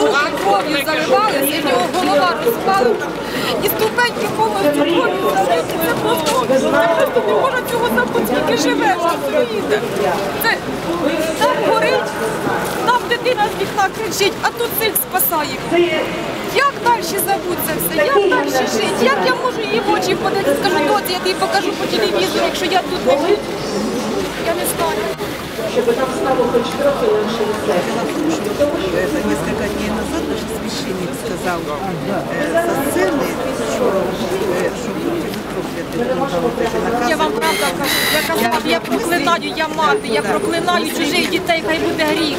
руки кров'ю заливалися, і в нього голова розпалена. І ступеньки повністю кров'ю залиті. Це просто, не можна цього забути, скільки живе, розумієте? Це там горить, там дитина з вікна кричить, а тут цих спасає. Як далі забути це все? Як далі жити? Як я можу її в очі подати? Скажу, доці, я тобі покажу по телевізору, якщо я тут не буду. Я не знаю. щоб нам стало хоч трохи легше від себе. прокляты, Бога, вот эти наказы. Я вам правда кажу. Я казала, я проклинаю, я мати, я проклинаю чужих дітей, хай буде гріх.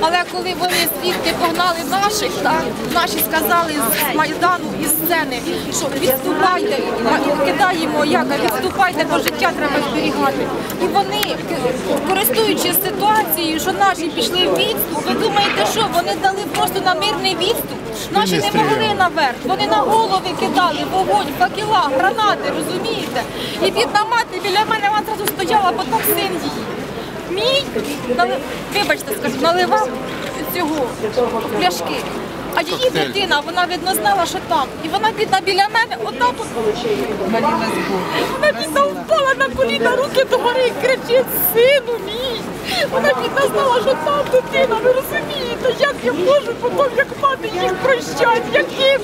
Але коли вони звідти погнали наших, так, наші сказали з Майдану із сцени, що відступайте, Ма- кидаємо яка, відступайте, бо життя треба зберігати. І вони, к- користуючись ситуацією, що наші пішли в відступ, ви думаєте, що вони дали просто на мирний відступ? Наші не могли наверх, вони на голови кидали вогонь, факела, гранати, розумієте? І бідна мати біля мене вона зразу стояла, бо так син її. Мій, вибачте, скажу, наливав цього пляшки. А її дитина, вона видно знала, що там. І вона бідна біля мене, отак от вона бідна впала на коліна, руки догори і кричить, сину мій. Вона бідна знала, що там дитина, ви розумієте, як я можу потім, як мати їх прощати, яким,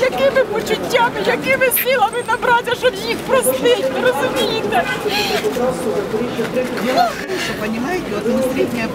якими почуттями, якими силами набратися, щоб їх простити, ви розумієте? Понимаете, вот поколение.